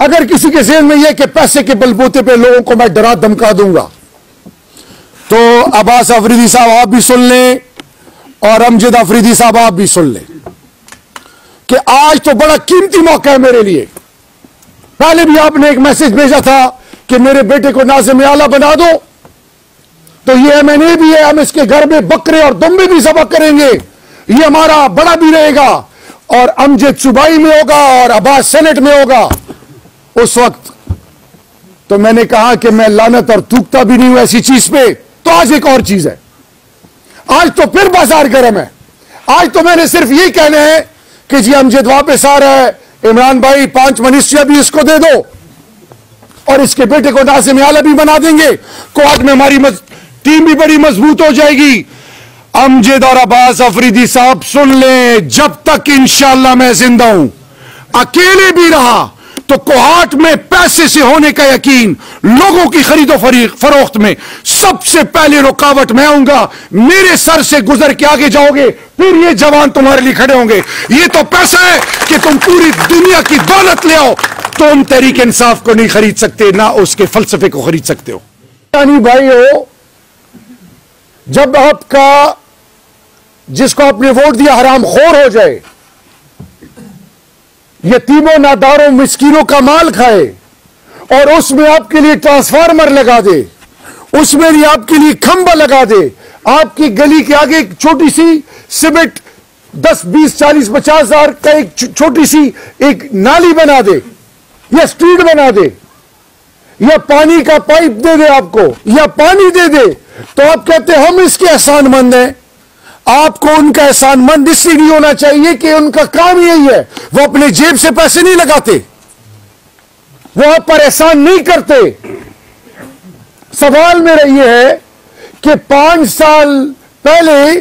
अगर किसी के जेहन में यह कि पैसे के बलबूते पे लोगों को मैं डरा धमका दूँगा तो अब्बास अफरीदी साहब आप भी सुन लें और अमजद अफरीदी साहब आप भी सुन लें कि आज तो बड़ा कीमती मौका है मेरे लिए। पहले भी आपने एक मैसेज भेजा था कि मेरे बेटे को नाजिम आला बना दो। तो ये एमएनए भी है, हम इसके घर में बकरे और दुम्बे भी सबक करेंगे। ये हमारा बड़ा भी रहेगा और अमजद सुबाई में होगा और अब्बास सेनेट में होगा। उस वक्त तो मैंने कहा कि मैं लानत और थूकता भी नहीं हूँ ऐसी चीज़ पे तो आज एक और चीज़ है। आज तो फिर बाज़ार गर्म है। आज तो मैंने सिर्फ़ यही कहना है कि जी अमजद वापस आ रहा है इमरान भाई पाँच मनुष्य भी इसको दे दो और इसके बेटे को नाजिम आला भी बना देंगे कोर्ट में हमारी मज, टीम भी बड़ी मज़बूत हो जाएगी। अमजद और अब्बास अफरीदी साहब सुन लें जब तक इंशाला मैं ज़िंदा हूँ। अकेले भी रहा तो कोहाट में पैसे से होने का यकीन लोगों की खरीदो फरोख्त में। सबसे पहले रुकावट मैं आऊँगा, मेरे सर से गुजर के आगे जाओगे, फिर ये जवान तुम्हारे लिए खड़े होंगे। ये तो पैसा है कि तुम पूरी दुनिया की दौलत ले आओ। तुम तरीके इंसाफ को नहीं खरीद सकते, ना उसके फलसफे को खरीद सकते हो। यानी भाई हो जब आपका, जिसको आपने वोट दिया हराम खोर हो जाए यतीमों, नादारों, मिस्किनों का माल खाए और उसमें आपके लिए ट्रांसफार्मर लगा दे, उसमें भी आपके लिए खंबा लगा दे। आपकी गली के आगे एक छोटी सी सीमेंट, दस, बीस, चालीस, पचास हज़ार का एक छोटी सी एक नाली बना दे या स्ट्रीट बना दे या पानी का पाइप दे दे आपको, या पानी दे दे तो आप कहते हम इसके एहसानमंद हैं। आपको उनका एहसानमंद इसलिए नहीं होना चाहिए कि उनका काम यही है। वो अपने जेब से पैसे नहीं लगाते। वो आप पर एहसान नहीं करते। सवाल मेरा यह है कि पाँच साल पहले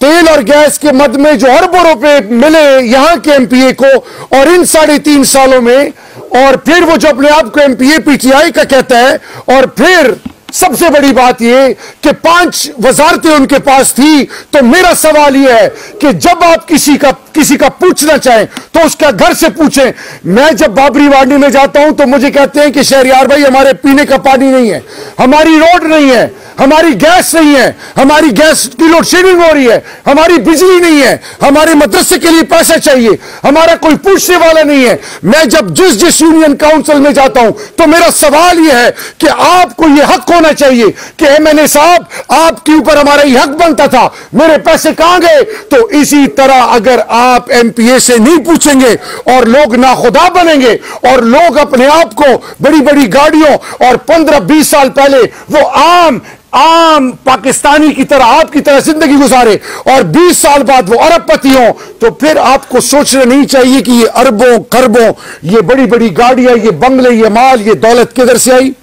तेल और गैस के मद में जो अरबों रुपए मिले यहाँ के एमपीए को और इन साढ़े तीन सालों में, और फिर वो जो अपने आप को एमपीए पीटीआई का कहता है, और फिर सबसे बड़ी बात यह कि पाँच वजारतें उनके पास थी तो मेरा सवाल यह है कि जब आप किसी का किसी का पूछना चाहें तो उसका घर से पूछें। मैं जब बाबरी वाडी में जाता हूँ तो मुझे कहते हैं कि, शहरियार भाई, हमारे पीने का पानी नहीं है, हमारी रोड नहीं है, हमारी गैस नहीं है, हमारी गैस की लोड शेडिंग हो रही है, हमारी बिजली नहीं है, हमारे मदरसे के लिए पैसा चाहिए, हमारा कोई पूछने वाला नहीं है। मैं जब जिस जिस यूनियन काउंसिल में जाता हूँ तो मेरा सवाल यह है कि आपको यह हक होना चाहिए कि एमएनए साहब, आपके ऊपर हमारा यह हक बनता था। मेरे पैसे कहाँ गए? तो इसी तरह अगर आप एमपीए से नहीं पूछेंगे और लोग नाखुदा बनेंगे और लोग अपने आप को बड़ी बड़ी गाड़ियों और पंद्रह बीस साल पहले वो आम आम पाकिस्तानी की तरह, आपकी तरह ज़िंदगी गुजारे और 20 साल बाद वो अरबपति हो तो फिर आपको सोचना नहीं चाहिए कि ये अरबों, खरबों, ये बड़ी बड़ी गाड़ियाँ, ये बंगले, ये माल, ये दौलत किधर से आई?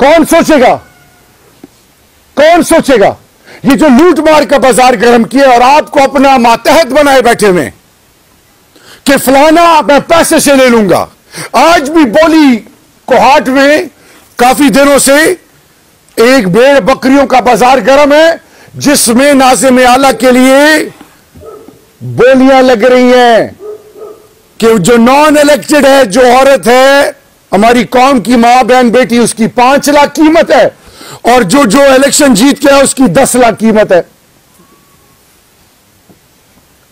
कौन सोचेगा? कौन सोचेगा? ये जो लूट मार का बाज़ार गर्म किया और आपको अपना मातहत बनाए बैठे में कि फलाना मैं पैसे से ले लूँगा। आज भी बोली कोहाट में काफ़ी दिनों से एक भेड़ बकरियों का बाज़ार गर्म है, जिसमें नाजिम आला के लिए बोलियाँ लग रही हैं कि जो नॉन इलेक्टेड है, जो औरत है हमारी कौम की माँ बहन बेटी, उसकी पाँच लाख कीमत है। और जो जो इलेक्शन जीत है उसकी दस लाख कीमत है।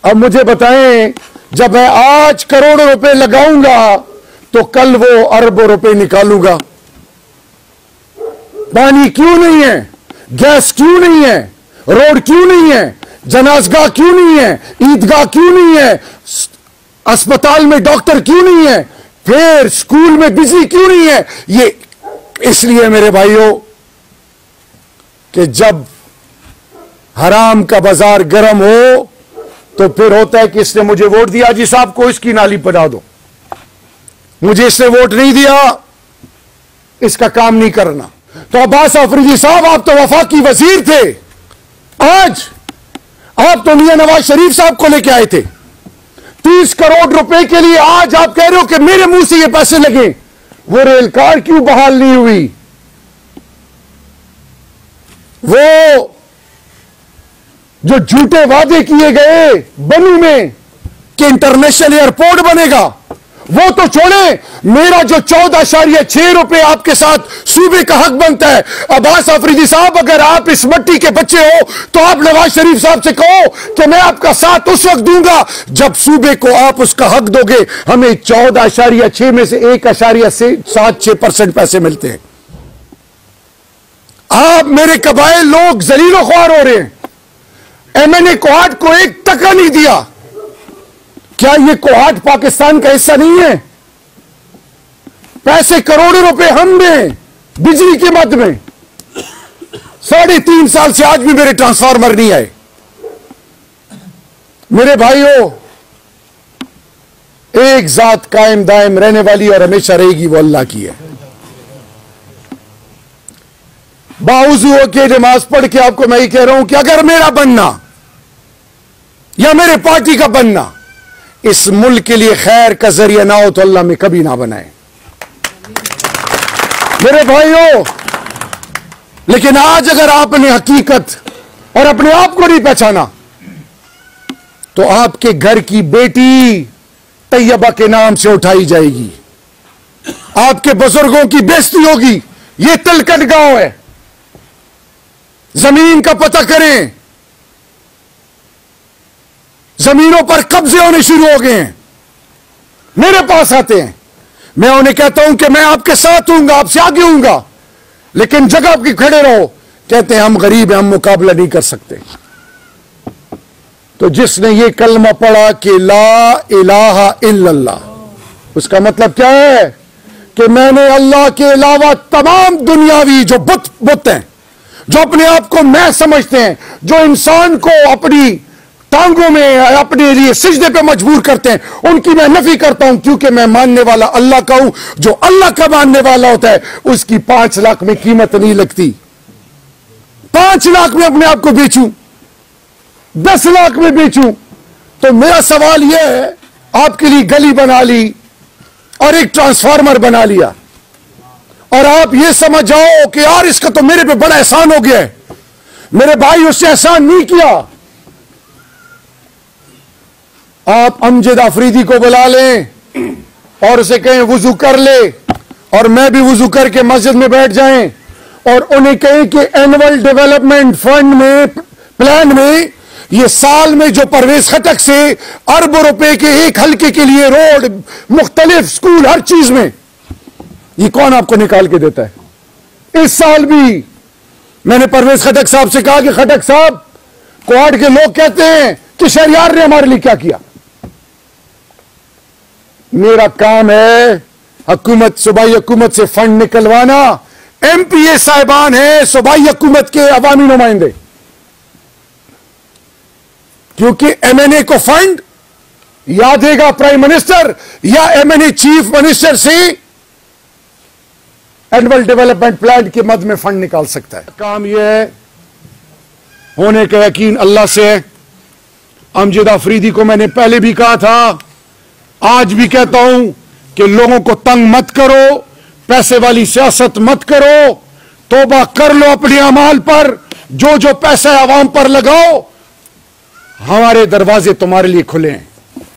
अब मुझे बताएँ, जब मैं आज करोड़ों रुपए लगाऊँगा तो कल वो अरबों रुपए निकालूँगा। पानी क्यों नहीं है? गैस क्यों नहीं है? रोड क्यों नहीं है? जनाजगाह क्यों नहीं है? ईदगाह क्यों नहीं है? अस्पताल में डॉक्टर क्यों नहीं है? फिर स्कूल में बिज़ी क्यों नहीं है? ये इसलिए मेरे भाइयों, कि जब हराम का बाज़ार गर्म हो तो फिर होता है कि इसने मुझे वोट दिया। जी साहब, को इसकी नाली पड़ा दो। मुझे इसने वोट नहीं दिया। इसका काम नहीं करना। तो अब्बास अफरीदी साहब, आप तो वफाकी वज़ीर थे। आज आप तो मियाँ नवाज़ शरीफ साहब को लेके आए थे। तीस करोड़ रुपए के लिए आज आप कह रहे हो कि मेरे मुँह से ये पैसे लगे। वो रेल कार क्यों बहाल नहीं हुई? वो जो झूठे वादे किए गए बनू में कि इंटरनेशनल एयरपोर्ट बनेगा वो तो छोड़े। मेरा जो चौदह अशारिया छह रुपए आपके साथ सूबे का हक बनता है। अब्बास अफरीदी साहब, अगर आप इस मट्टी के बच्चे हो तो आप नवाज़ शरीफ साहब से कहो कि मैं आपका साथ उस वक्त दूँगा जब सूबे को आप उसका हक दोगे। हमें चौदह अशारिया छह में से एक अशारिया से सात छह परसेंट पैसे मिलते हैं। आप मेरे कबाए लोग, जलीलो ख्वार हो रहे हैं। एमएनए कोहाट को एक टका नहीं दिया। क्या ये कोहाट पाकिस्तान का हिस्सा नहीं है? पैसे करोड़ों रुपए हम दें, बिजली के मद में। साढ़े तीन साल से आज भी मेरे ट्रांसफार्मर नहीं आए। मेरे भाइयों, एक जात कायम दायम रहने वाली और हमेशा रहेगी, वो अल्लाह की है। बावजू के नमाज़ पढ़ के आपको मैं ये कह रहा हूँ कि अगर मेरा बनना, या मेरे पार्टी का बनना इस मुल्क के लिए खैर का ज़रिया ना हो तो अल्लाह में कभी ना बनाए। मेरे भाइयों, लेकिन आज अगर आपने हकीकत और अपने आप को नहीं पहचाना तो आपके घर की बेटी तैयबा के नाम से उठाई जाएगी। आपके बुज़ुर्गों की बेइज्जती होगी। यह तिलकट गाँव है। ज़मीन का पता करें। जमीनों पर कब्जे होने शुरू हो गए हैं। मेरे पास आते हैं। मैं उन्हें कहता हूँ कि मैं आपके साथ हूँगा आपसे आगे हूँगा लेकिन जगह की खड़े रहो। कहते हैं, हम गरीब हैं, हम मुकाबला नहीं कर सकते। तो जिसने ये कलमा पढ़ा कि ला इलाहा इल्लल्लाह, उसका मतलब क्या है? कि मैंने अल्लाह के अलावा तमाम दुनियावी जो बुत बुत हैं, जो अपने आप को मैं समझते हैं, जो इंसान को अपनी टांगों में अपने लिए सिजदे पे मजबूर करते हैं। उनकी मैं नफी करता हूँ, क्योंकि मैं मानने वाला अल्लाह का हूँ। जो अल्लाह का मानने वाला होता है, उसकी पाँच लाख में कीमत नहीं लगती। पाँच लाख में अपने आप को बेचूं, दस लाख में बेचूं। तो मेरा सवाल यह है, आपके लिए गली बना ली और एक ट्रांसफार्मर बना लिया। और आप ये समझ जाओ कि यार इसका तो मेरे पे बड़ा एहसान हो गया है। मेरे भाई उससे एहसान नहीं किया। आप अमजद अफरीदी को बुला लें और उसे कहें, वज़ू कर ले। और मैं भी वज़ू करके मस्जिद में बैठ जाएँ और उन्हें कहें कि एनुअल डेवलपमेंट फंड में, प्लान में ये साल में जो परवेज खटक से अरबों रुपए के एक हल्के के लिए रोड, मुख्तलिफ़ स्कूल, हर चीज़ में, ये कौन आपको निकाल के देता है? इस साल भी मैंने परवेज खटक साहब से कहा कि, खटक साहब, क्वाड के लोग कहते हैं कि शहरियार ने हमारे लिए क्या किया? मेरा काम है हुकूमत, सूबाई हुकूमत से फंड निकलवाना। एमपीए साहिबान है, सूबाई हुकूमत के अवामी नुमाइंदे। क्योंकि एमएनए को फंड या देगा प्राइम मिनिस्टर या एमएनए चीफ मिनिस्टर से एनुअल डेवलपमेंट प्लान के मद में फंड निकाल सकता है। काम यह है, होने का यकीन अल्लाह से है अमजद अफरीदी को मैंने पहले भी कहा था आज भी कहता हूँ कि लोगों को तंग मत करो, पैसे वाली सियासत मत करो, तोबा कर लो अपने अमाल पर, जो जो पैसा आवाम पर लगाओ, हमारे दरवाजे तुम्हारे लिए खुले हैं।